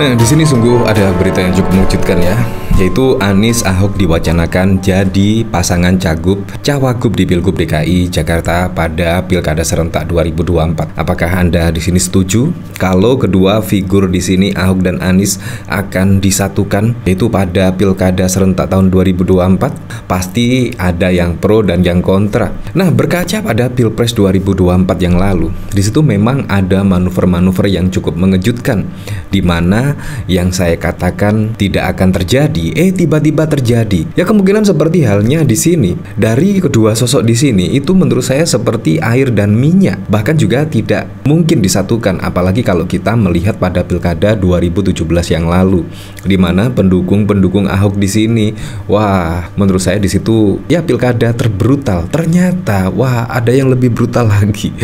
Nah, di sini sungguh ada berita yang cukup mengejutkan ya, yaitu Anies Ahok diwacanakan jadi pasangan cagup cawagup di Pilgub DKI Jakarta pada Pilkada serentak 2024. Apakah Anda di sini setuju kalau kedua figur di sini Ahok dan Anies akan disatukan yaitu pada Pilkada serentak tahun 2024? Pasti ada yang pro dan yang kontra. Nah, berkaca pada Pilpres 2024 yang lalu, di situ memang ada manuver-manuver yang cukup mengejutkan di mana yang saya katakan tidak akan terjadi, eh tiba-tiba terjadi. Ya kemungkinan seperti halnya di sini. Dari kedua sosok di sini itu menurut saya seperti air dan minyak, bahkan juga tidak mungkin disatukan apalagi kalau kita melihat pada Pilkada 2017 yang lalu di mana pendukung-pendukung Ahok di sini, wah, menurut saya di situ ya Pilkada terbrutal. Ternyata wah ada yang lebih brutal lagi.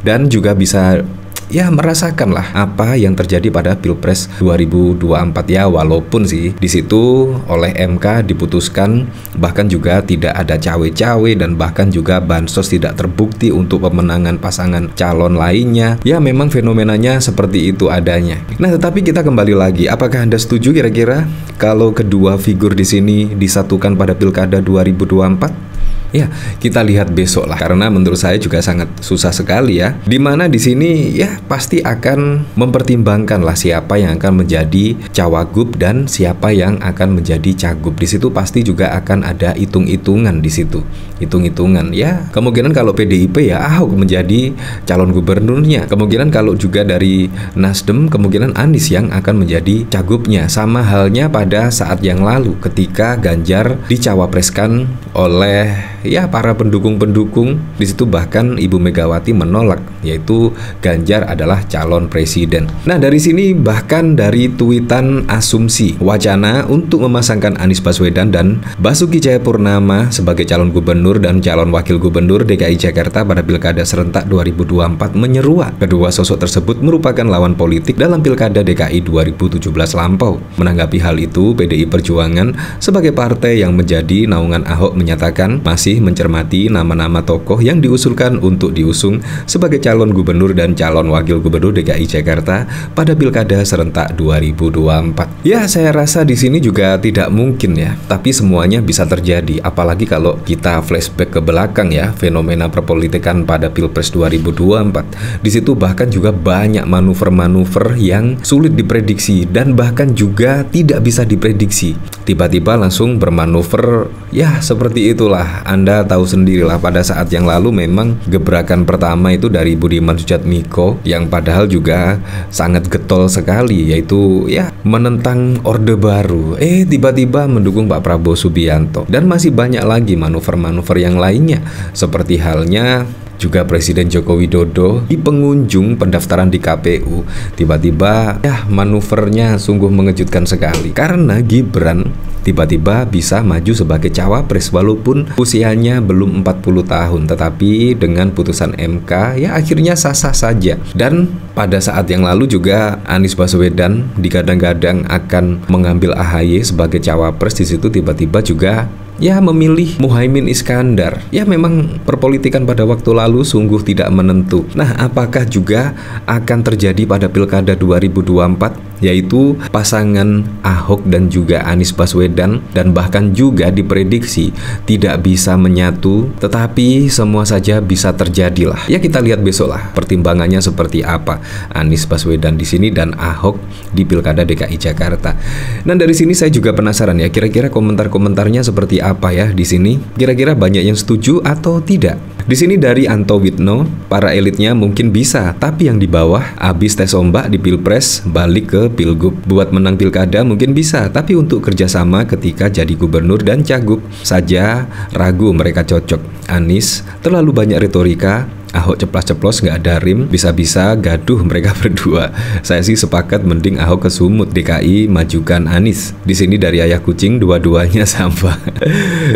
Dan juga bisa ya merasakanlah apa yang terjadi pada Pilpres 2024 ya walaupun sih di situ oleh MK diputuskan bahkan juga tidak ada cawe-cawe dan bahkan juga bansos tidak terbukti untuk pemenangan pasangan calon lainnya. Ya memang fenomenanya seperti itu adanya. Nah tetapi kita kembali lagi. Apakah Anda setuju kira-kira kalau kedua figur di sini disatukan pada Pilkada 2024 Ya, kita lihat besok lah karena menurut saya juga sangat susah sekali ya. Di mana di sini ya pasti akan mempertimbangkan lah siapa yang akan menjadi cawagup dan siapa yang akan menjadi cagup. Di situ pasti juga akan ada hitung-hitungan di situ. Hitung-hitungan ya. Kemungkinan kalau PDIP ya Ahok menjadi calon gubernurnya. Kemungkinan kalau juga dari Nasdem kemungkinan Anies yang akan menjadi cagupnya. Sama halnya pada saat yang lalu ketika Ganjar dicawapreskan oleh ya para pendukung-pendukung di situ bahkan Ibu Megawati menolak yaitu Ganjar adalah calon presiden. Nah, dari sini bahkan dari tweetan asumsi wacana untuk memasangkan Anies Baswedan dan Basuki Cahayapurnama sebagai calon gubernur dan calon wakil gubernur DKI Jakarta pada Pilkada serentak 2024 menyeruak kedua sosok tersebut merupakan lawan politik dalam Pilkada DKI 2017 lampau. Menanggapi hal itu, PDI Perjuangan sebagai partai yang menjadi naungan Ahok menyatakan masih masih mencermati nama-nama tokoh yang diusulkan untuk diusung sebagai calon gubernur dan calon wakil gubernur DKI Jakarta pada Pilkada serentak 2024. Ya, saya rasa di sini juga tidak mungkin ya, tapi semuanya bisa terjadi apalagi kalau kita flashback ke belakang ya, fenomena perpolitikan pada Pilpres 2024. Di situ bahkan juga banyak manuver-manuver yang sulit diprediksi dan bahkan juga tidak bisa diprediksi. Tiba-tiba langsung bermanuver ya seperti itulah anda tahu sendirilah pada saat yang lalu memang gebrakan pertama itu dari Budiman Sujatmiko yang padahal juga sangat getol sekali yaitu ya menentang Orde Baru. Eh tiba-tiba mendukung Pak Prabowo Subianto. Dan masih banyak lagi manuver-manuver yang lainnya seperti halnya juga Presiden Joko Widodo di pengunjung pendaftaran di KPU tiba-tiba ya manuvernya sungguh mengejutkan sekali. Karena Gibran tiba-tiba bisa maju sebagai cawapres walaupun usianya belum 40 tahun tetapi dengan putusan MK ya akhirnya sah-sah saja dan pada saat yang lalu juga Anies Baswedan digadang-gadang akan mengambil AHY sebagai cawapres di situ tiba-tiba juga ya memilih Muhaimin Iskandar. Ya memang perpolitikan pada waktu lalu sungguh tidak menentu. Nah, apakah juga akan terjadi pada Pilkada 2024 yaitu pasangan Ahok dan juga Anies Baswedan dan bahkan juga diprediksi tidak bisa menyatu tetapi semua saja bisa terjadi lah. Ya kita lihat besok lah pertimbangannya seperti apa Anies Baswedan di sini dan Ahok di Pilkada DKI Jakarta. Dan dari sini saya juga penasaran ya kira-kira komentar-komentarnya seperti apa ya di sini? Kira-kira banyak yang setuju atau tidak? Di sini dari Anto Witno, para elitnya mungkin bisa, tapi yang di bawah habis tes ombak di Pilpres balik ke Pilgub. Buat menang pilkada mungkin bisa, tapi untuk kerjasama ketika jadi gubernur dan cagup saja ragu mereka cocok. Anis terlalu banyak retorika, Ahok ceplas-ceplos nggak ada rim, bisa-bisa gaduh mereka berdua. Saya sih sepakat mending Ahok ke Sumut DKI majukan Anis. Di sini dari ayah kucing dua-duanya sampah.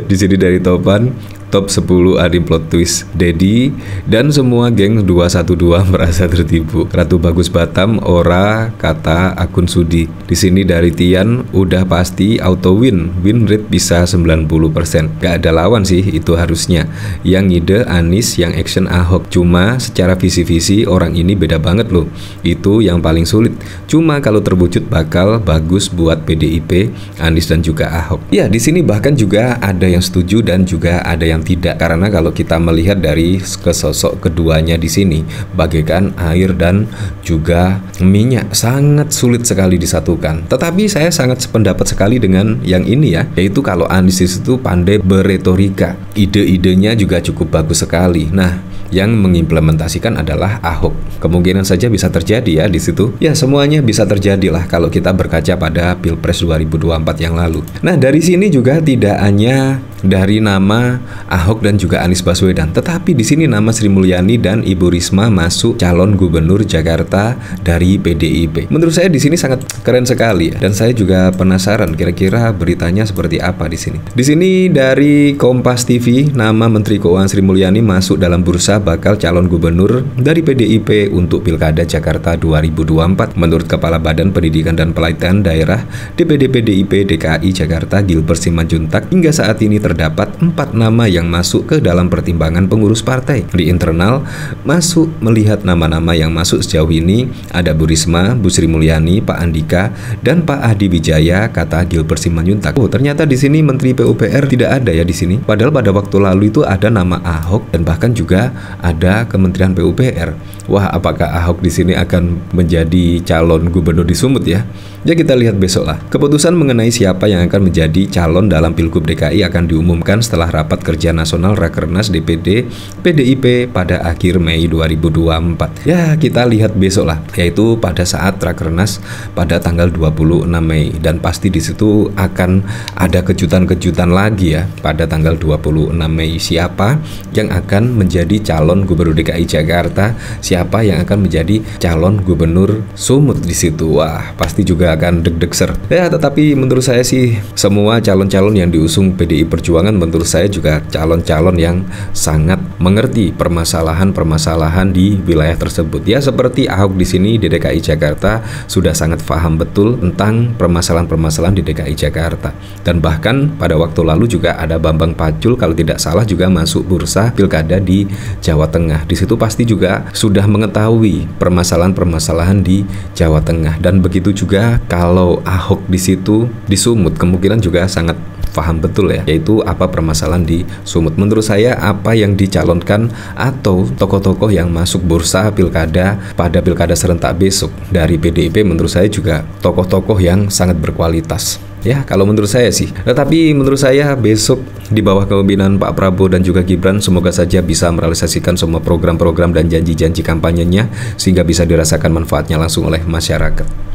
Di sini dari Topan top 10 anime plot twist Dedi dan semua geng 212 merasa tertipu. Ratu Bagus Batam, Ora, kata akun Sudi. Di sini dari Tian udah pasti auto win, win rate bisa 90%. Gak ada lawan sih itu harusnya. Yang ngide Anis, yang action Ahok. Cuma secara visi-visi orang ini beda banget loh. Itu yang paling sulit. Cuma kalau terwujud bakal bagus buat PDIP, Anis dan juga Ahok. Ya, di sini bahkan juga ada yang setuju dan juga ada yang tidak karena kalau kita melihat dari kesosok keduanya di sini bagaikan air dan juga minyak sangat sulit sekali disatukan. Tetapi saya sangat sependapat sekali dengan yang ini ya, yaitu kalau Anis itu pandai beretorika. Ide-idenya juga cukup bagus sekali. Nah, yang mengimplementasikan adalah Ahok. Kemungkinan saja bisa terjadi ya di situ. Ya, semuanya bisa terjadi lah kalau kita berkaca pada Pilpres 2024 yang lalu. Nah, dari sini juga tidak hanya dari nama Ahok dan juga Anies Baswedan, tetapi di sini nama Sri Mulyani dan Ibu Risma masuk calon gubernur Jakarta dari PDIP. Menurut saya di sini sangat keren sekali ya. dan saya juga penasaran kira-kira beritanya seperti apa di sini. Di sini dari Kompas TV nama Menteri Keuangan Sri Mulyani masuk dalam bursa bakal calon gubernur dari PDIP untuk Pilkada Jakarta 2024 menurut Kepala Badan Pendidikan dan Pelatihan Daerah DPD PDIP DKI Jakarta Gilbert Simanjuntak hingga saat ini ter terdapat empat nama yang masuk ke dalam pertimbangan pengurus partai. Di internal, masuk melihat nama-nama yang masuk sejauh ini ada Bu Risma, Bu Sri Mulyani, Pak Andika, dan Pak Adi Wijaya, kata Gilbert Simanjuntak. Oh, ternyata di sini Menteri PUPR tidak ada ya di sini. Padahal pada waktu lalu itu ada nama Ahok dan bahkan juga ada Kementerian PUPR. Wah, apakah Ahok di sini akan menjadi calon gubernur di Sumut ya? Ya kita lihat besok lah. Keputusan mengenai siapa yang akan menjadi calon dalam Pilgub DKI akan diumumkan setelah rapat kerja nasional Rakernas DPD PDIP pada akhir Mei 2024. Ya kita lihat besok lah, yaitu pada saat Rakernas pada tanggal 26 Mei dan pasti di situ akan ada kejutan-kejutan lagi ya pada tanggal 26 Mei siapa yang akan menjadi calon Gubernur DKI Jakarta, siapa yang akan menjadi calon Gubernur Sumut di situ. Wah, pasti juga akan deg-deg ser. Ya, tetapi menurut saya sih semua calon-calon yang diusung PDI Perjuangan menurut saya juga calon-calon yang sangat mengerti permasalahan-permasalahan di wilayah tersebut. Ya, seperti Ahok di sini di DKI Jakarta sudah sangat paham betul tentang permasalahan-permasalahan di DKI Jakarta. Dan bahkan pada waktu lalu juga ada Bambang Pacul kalau tidak salah juga masuk bursa pilkada di Jawa Tengah. Di situ pasti juga sudah mengetahui permasalahan-permasalahan di Jawa Tengah dan begitu juga kalau Ahok di situ di Sumut kemungkinan juga sangat paham betul ya yaitu apa permasalahan di Sumut menurut saya apa yang dicalonkan atau tokoh-tokoh yang masuk bursa pilkada pada pilkada serentak besok dari PDIP menurut saya juga tokoh-tokoh yang sangat berkualitas Ya, kalau menurut saya sih. Tetapi menurut saya besok di bawah kepemimpinan Pak Prabowo dan juga Gibran semoga saja bisa merealisasikan semua program-program dan janji-janji kampanyenya sehingga bisa dirasakan manfaatnya langsung oleh masyarakat.